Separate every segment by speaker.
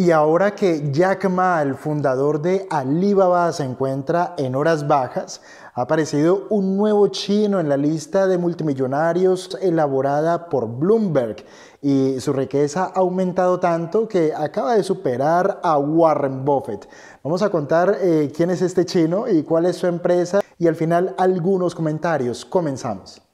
Speaker 1: Y ahora que Jack Ma, el fundador de Alibaba, se encuentra en horas bajas, ha aparecido un nuevo chino en la lista de multimillonarios elaborada por Bloomberg y su riqueza ha aumentado tanto que acaba de superar a Warren Buffett. Vamos a contar eh, quién es este chino y cuál es su empresa y al final algunos comentarios. Comenzamos.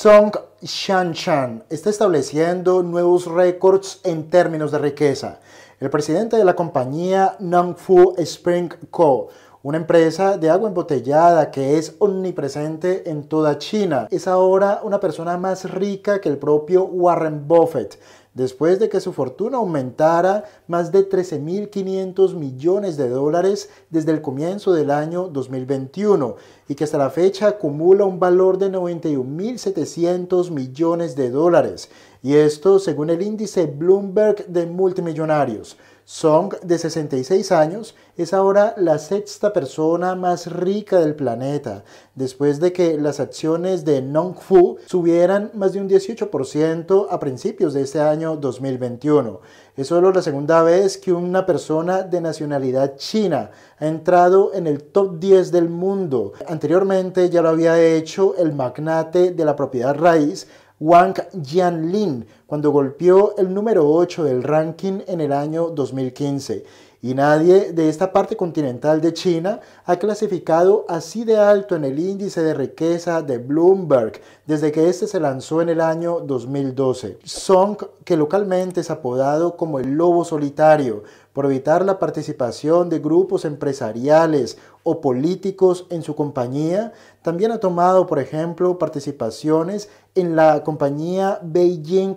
Speaker 1: Song Shanshan está estableciendo nuevos récords en términos de riqueza. El presidente de la compañía Nongfu Spring Co., una empresa de agua embotellada que es omnipresente en toda China, es ahora una persona más rica que el propio Warren Buffett después de que su fortuna aumentara más de 13.500 millones de dólares desde el comienzo del año 2021 y que hasta la fecha acumula un valor de 91.700 millones de dólares. Y esto según el índice Bloomberg de multimillonarios. Song, de 66 años, es ahora la sexta persona más rica del planeta, después de que las acciones de Nongfu subieran más de un 18% a principios de este año 2021. Es solo la segunda vez que una persona de nacionalidad china ha entrado en el top 10 del mundo. Anteriormente ya lo había hecho el magnate de la propiedad raíz, Wang Jianlin cuando golpeó el número 8 del ranking en el año 2015 y nadie de esta parte continental de China ha clasificado así de alto en el índice de riqueza de Bloomberg desde que este se lanzó en el año 2012. Song, que localmente es apodado como el lobo solitario, por evitar la participación de grupos empresariales o políticos en su compañía, también ha tomado, por ejemplo, participaciones en la compañía Beijing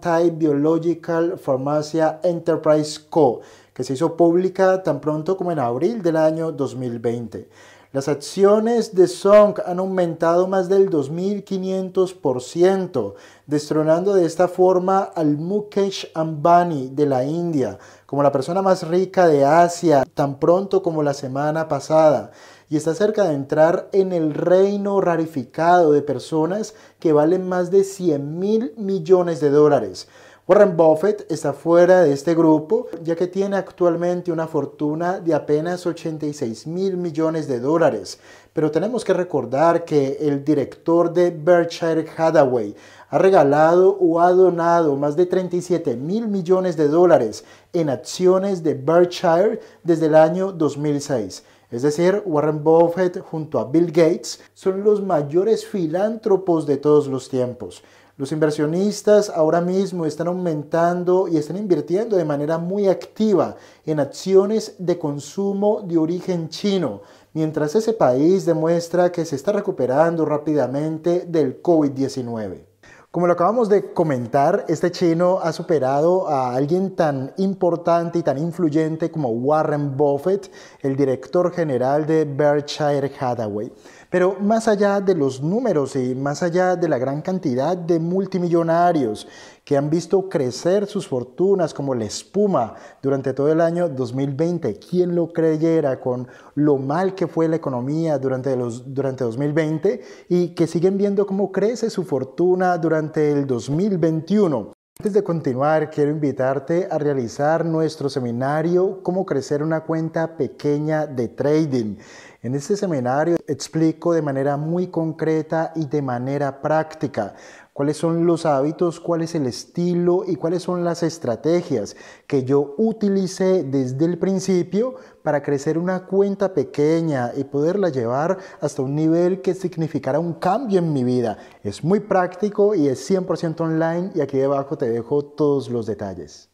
Speaker 1: Type Biological Pharmacia Enterprise Co., que se hizo pública tan pronto como en abril del año 2020. Las acciones de Song han aumentado más del 2.500%, destronando de esta forma al Mukesh Ambani de la India como la persona más rica de Asia tan pronto como la semana pasada y está cerca de entrar en el reino rarificado de personas que valen más de 100 mil millones de dólares. Warren Buffett está fuera de este grupo ya que tiene actualmente una fortuna de apenas 86 mil millones de dólares. Pero tenemos que recordar que el director de Berkshire Hathaway ha regalado o ha donado más de 37 mil millones de dólares en acciones de Berkshire desde el año 2006. Es decir, Warren Buffett junto a Bill Gates son los mayores filántropos de todos los tiempos. Los inversionistas ahora mismo están aumentando y están invirtiendo de manera muy activa en acciones de consumo de origen chino, mientras ese país demuestra que se está recuperando rápidamente del COVID-19. Como lo acabamos de comentar, este chino ha superado a alguien tan importante y tan influyente como Warren Buffett, el director general de Berkshire Hathaway. Pero más allá de los números y más allá de la gran cantidad de multimillonarios que han visto crecer sus fortunas como la espuma durante todo el año 2020, ¿quién lo creyera con lo mal que fue la economía durante, durante 2020 y que siguen viendo cómo crece su fortuna durante el 2021? Antes de continuar, quiero invitarte a realizar nuestro seminario Cómo crecer una cuenta pequeña de trading. En este seminario explico de manera muy concreta y de manera práctica cuáles son los hábitos, cuál es el estilo y cuáles son las estrategias que yo utilicé desde el principio para crecer una cuenta pequeña y poderla llevar hasta un nivel que significará un cambio en mi vida. Es muy práctico y es 100% online y aquí debajo te dejo todos los detalles.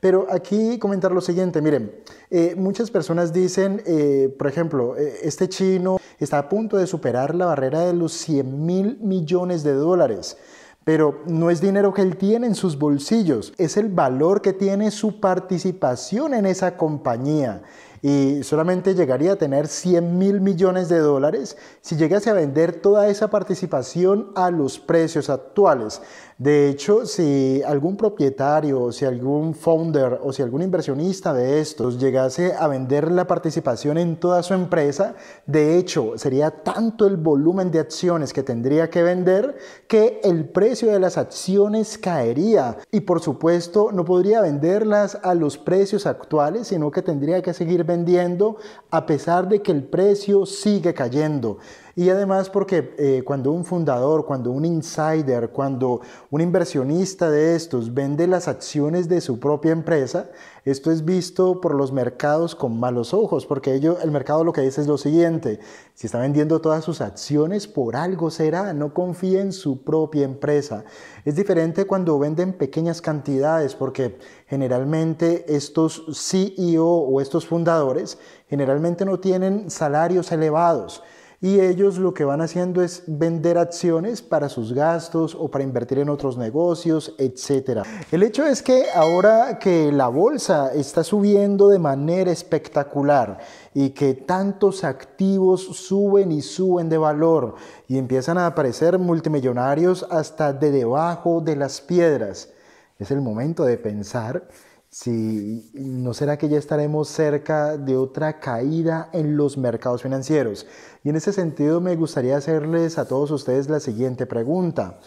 Speaker 1: Pero aquí comentar lo siguiente, miren, eh, muchas personas dicen, eh, por ejemplo, eh, este chino está a punto de superar la barrera de los 100 mil millones de dólares pero no es dinero que él tiene en sus bolsillos, es el valor que tiene su participación en esa compañía. Y solamente llegaría a tener 100 mil millones de dólares si llegase a vender toda esa participación a los precios actuales. De hecho, si algún propietario, si algún founder o si algún inversionista de estos llegase a vender la participación en toda su empresa, de hecho, sería tanto el volumen de acciones que tendría que vender que el precio de las acciones caería. Y por supuesto, no podría venderlas a los precios actuales, sino que tendría que seguir vendiendo a pesar de que el precio sigue cayendo. Y además porque eh, cuando un fundador, cuando un insider, cuando un inversionista de estos vende las acciones de su propia empresa, esto es visto por los mercados con malos ojos, porque ello, el mercado lo que dice es lo siguiente, si está vendiendo todas sus acciones, por algo será, no confía en su propia empresa. Es diferente cuando venden pequeñas cantidades, porque generalmente estos CEO o estos fundadores generalmente no tienen salarios elevados y ellos lo que van haciendo es vender acciones para sus gastos o para invertir en otros negocios, etc. El hecho es que ahora que la bolsa está subiendo de manera espectacular y que tantos activos suben y suben de valor y empiezan a aparecer multimillonarios hasta de debajo de las piedras, es el momento de pensar si no será que ya estaremos cerca de otra caída en los mercados financieros. Y en ese sentido me gustaría hacerles a todos ustedes la siguiente pregunta.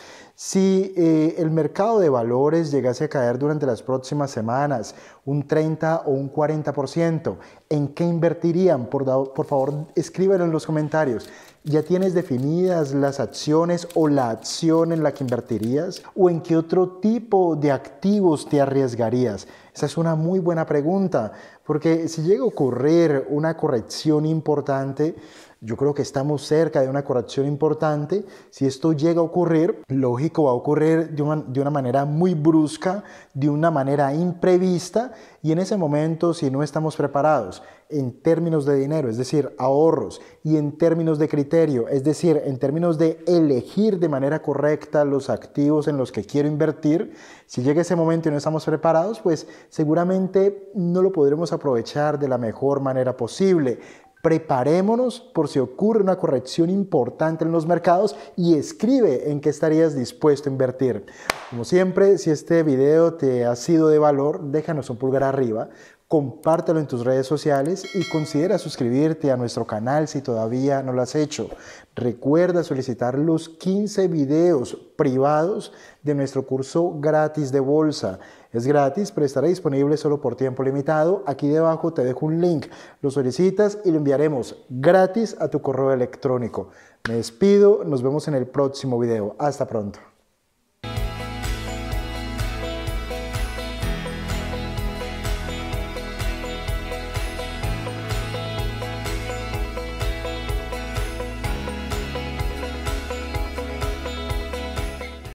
Speaker 1: Si eh, el mercado de valores llegase a caer durante las próximas semanas un 30 o un 40%, ¿en qué invertirían? Por, por favor, escríbanlo en los comentarios. ¿Ya tienes definidas las acciones o la acción en la que invertirías? ¿O en qué otro tipo de activos te arriesgarías? Esa es una muy buena pregunta, porque si llega a ocurrir una corrección importante, yo creo que estamos cerca de una corrección importante. Si esto llega a ocurrir, lógico, va a ocurrir de una, de una, manera muy brusca, de una manera imprevista, y en ese momento, si no estamos preparados en términos de dinero, es decir, ahorros, y en términos de criterio, es decir, en términos de elegir de manera correcta los activos en los que quiero invertir, si llega ese momento y no estamos preparados, pues seguramente no lo podremos aprovechar de la mejor manera posible. Preparémonos por si ocurre una corrección importante en los mercados y escribe en qué estarías dispuesto a invertir. Como siempre, si este video te ha sido de valor, déjanos un pulgar arriba, compártelo en tus redes sociales y considera suscribirte a nuestro canal si todavía no lo has hecho. Recuerda solicitar los 15 videos privados de nuestro curso gratis de bolsa. Es gratis, pero estará disponible solo por tiempo limitado. Aquí debajo te dejo un link. Lo solicitas y lo enviaremos gratis a tu correo electrónico. Me despido, nos vemos en el próximo video. Hasta pronto.